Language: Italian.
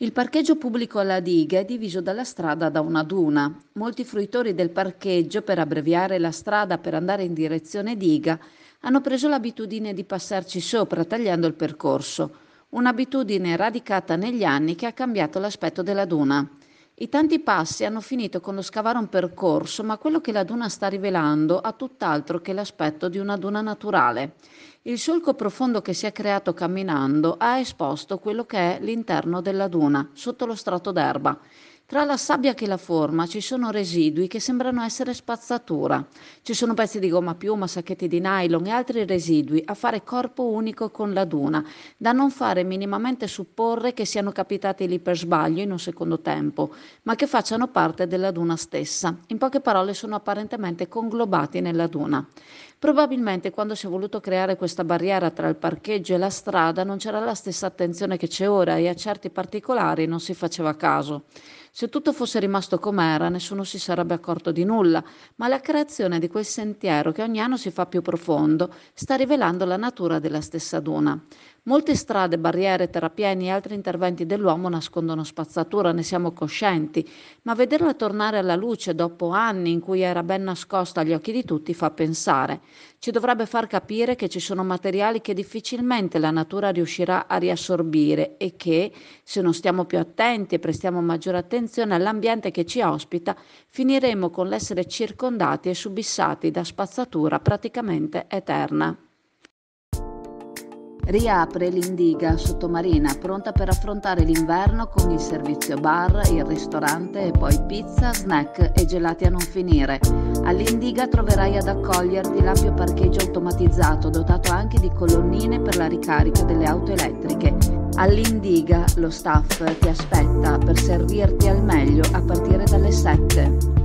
Il parcheggio pubblico alla diga è diviso dalla strada da una duna. Molti fruitori del parcheggio, per abbreviare la strada per andare in direzione diga, hanno preso l'abitudine di passarci sopra tagliando il percorso, un'abitudine radicata negli anni che ha cambiato l'aspetto della duna. I tanti passi hanno finito con lo scavare un percorso, ma quello che la duna sta rivelando ha tutt'altro che l'aspetto di una duna naturale. Il solco profondo che si è creato camminando ha esposto quello che è l'interno della duna, sotto lo strato d'erba. Tra la sabbia che la forma ci sono residui che sembrano essere spazzatura. Ci sono pezzi di gomma piuma, sacchetti di nylon e altri residui a fare corpo unico con la duna, da non fare minimamente supporre che siano capitati lì per sbaglio in un secondo tempo, ma che facciano parte della duna stessa. In poche parole sono apparentemente conglobati nella duna. Probabilmente quando si è voluto creare questa barriera tra il parcheggio e la strada non c'era la stessa attenzione che c'è ora e a certi particolari non si faceva caso. Se tutto fosse rimasto com'era, nessuno si sarebbe accorto di nulla, ma la creazione di quel sentiero che ogni anno si fa più profondo sta rivelando la natura della stessa duna. Molte strade, barriere, terrapieni e altri interventi dell'uomo nascondono spazzatura, ne siamo coscienti, ma vederla tornare alla luce dopo anni in cui era ben nascosta agli occhi di tutti fa pensare. Ci dovrebbe far capire che ci sono materiali che difficilmente la natura riuscirà a riassorbire e che, se non stiamo più attenti e prestiamo maggiore attenzione all'ambiente che ci ospita, finiremo con l'essere circondati e subissati da spazzatura praticamente eterna. Riapre l'Indiga sottomarina, pronta per affrontare l'inverno con il servizio bar, il ristorante e poi pizza, snack e gelati a non finire. All'Indiga troverai ad accoglierti l'ampio parcheggio automatizzato dotato anche di colonnine per la ricarica delle auto elettriche. All'Indiga lo staff ti aspetta per servirti al meglio a partire dalle 7.